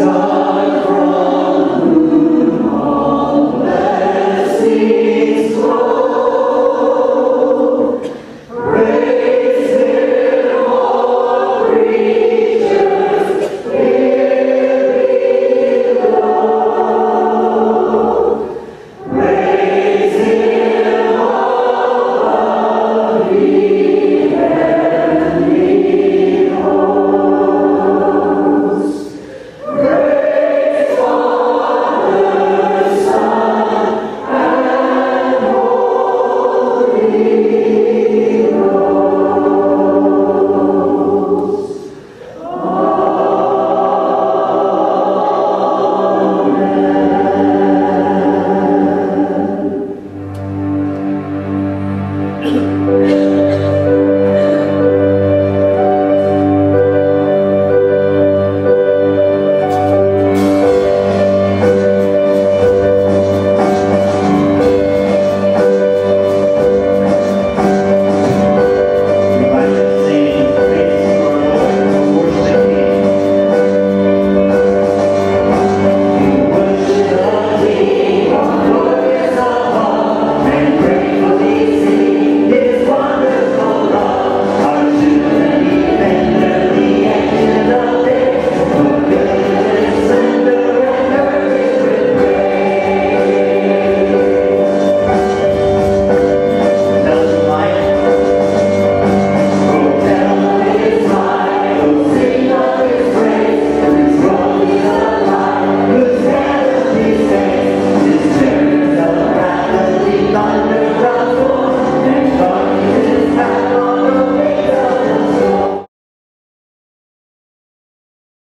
God.